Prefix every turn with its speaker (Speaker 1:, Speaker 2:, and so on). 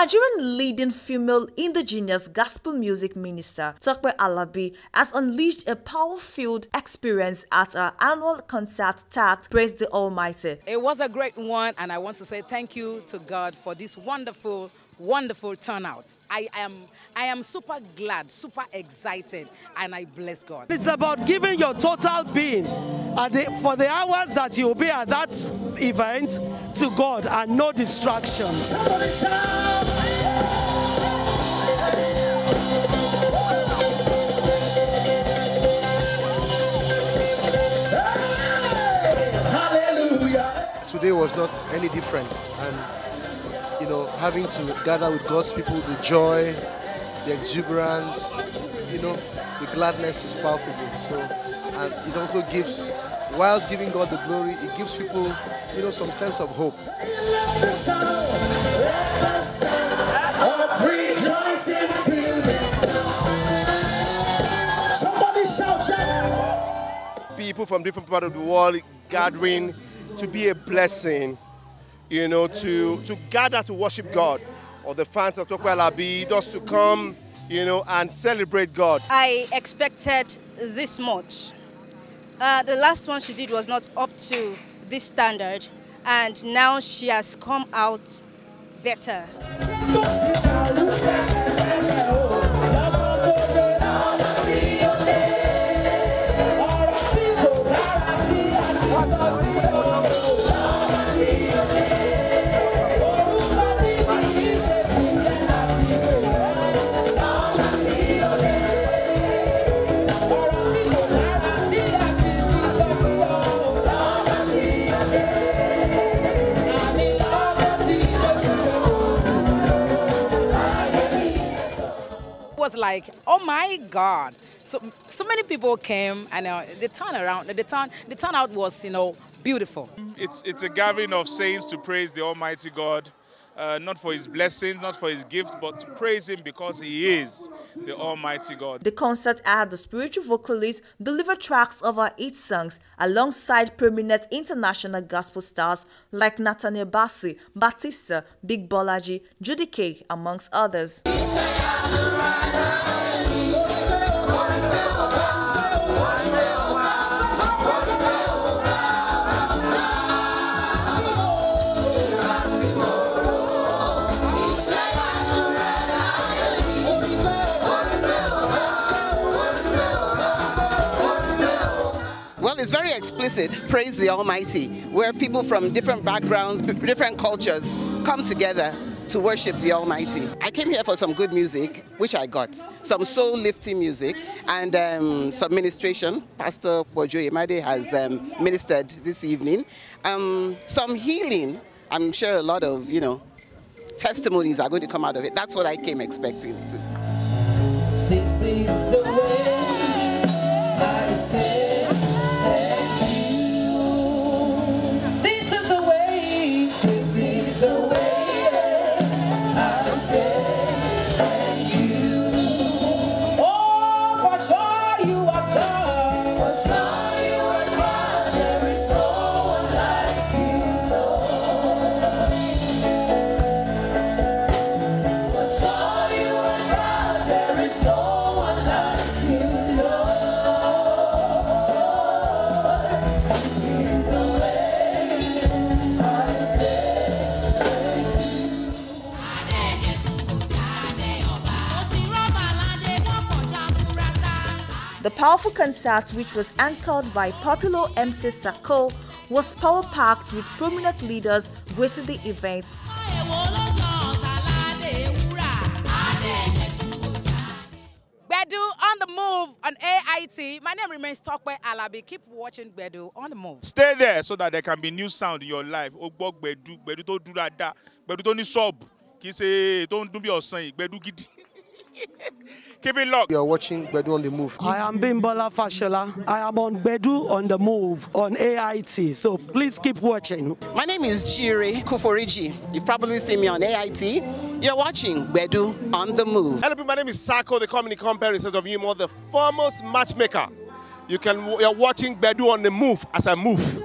Speaker 1: Nigerian leading female indigenous gospel music minister Tope Alabi has unleashed a power-filled experience at her annual concert tagged Praise the Almighty.
Speaker 2: It was a great one, and I want to say thank you to God for this wonderful, wonderful turnout. I am, I am super glad, super excited, and I bless God.
Speaker 3: It's about giving your total being at the, for the hours that you'll be at that event to God and no distractions.
Speaker 4: Today was not any different, and you know, having to gather with God's people, the joy, the exuberance, you know, the gladness is palpable. So, and it also gives, whilst giving God the glory, it gives people, you know, some sense of hope.
Speaker 5: People from different parts of the world gathering to be a blessing, you know, to, to gather to worship God, or the fans of Tope Alabi just to come, you know, and celebrate God.
Speaker 6: I expected this much. Uh, the last one she did was not up to this standard, and now she has come out better.
Speaker 2: Like, oh my God. So, so many people came and uh, the turnaround, the turn, the turnout was, you know, beautiful.
Speaker 7: It's, it's a gathering of saints to praise the Almighty God, uh, not for his blessings, not for his gift, but praise him because he is the Almighty God.
Speaker 1: The concert had the spiritual vocalist deliver tracks of our hit songs alongside prominent international gospel stars like Nathaniel Bassey, Batista, Big Bolaji, Judikay, amongst others.
Speaker 8: It's very explicit, praise the Almighty, where people from different backgrounds, different cultures come together to worship the Almighty. I came here for some good music, which I got. Some soul lifting music and um, some ministration. Pastor Pojo Yemade has um, ministered this evening. Um, some healing. I'm sure a lot of, you know, testimonies are going to come out of it. That's what I came expecting to.
Speaker 9: The
Speaker 1: powerful concert, which was anchored by popular MC Sako, was power-packed with prominent leaders gracing the event.
Speaker 2: Bedu on the move on AIT. My name remains Tokwe Alabi. Keep watching Bedu on the move.
Speaker 7: Stay there so that there can be new sound in your life. Ó gbọ́ gbẹ̀du, gbẹ̀du tó dúró dáadáa, gbẹ̀du tó ní ṣọ́ọ̀bù, kì í ṣe tó ń dún bí ọ̀sán yìí, gbẹ̀du gidi. Keep it locked.
Speaker 4: You are watching Gbedu on the Move.
Speaker 3: I am Bimbola Fashola. I am on Gbedu on the move on AIT. So please keep watching.
Speaker 8: My name is Jiri Kuforiji. You've probably seen me on AIT. You're watching Gbedu on the move.
Speaker 5: Hello, people. My name is Sako, the comedy compare instead of more the foremost matchmaker. You can, you're watching Gbedu on the move as I move.